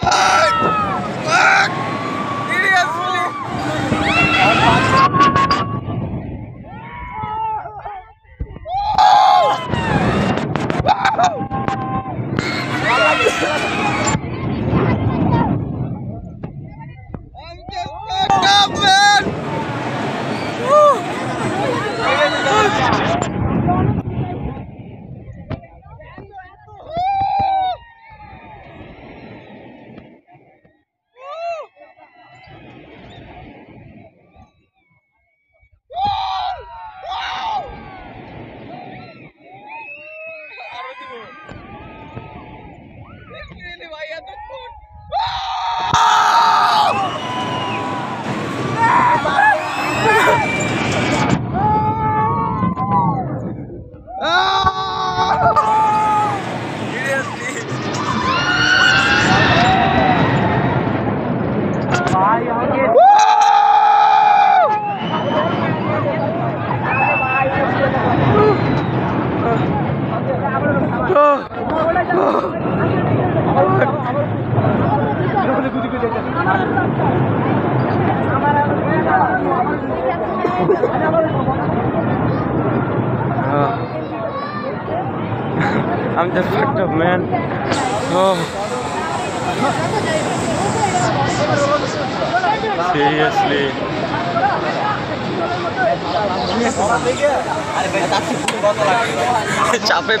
Come! Hollywood. I'm just fucked up, man. Oh. Seriously. Capek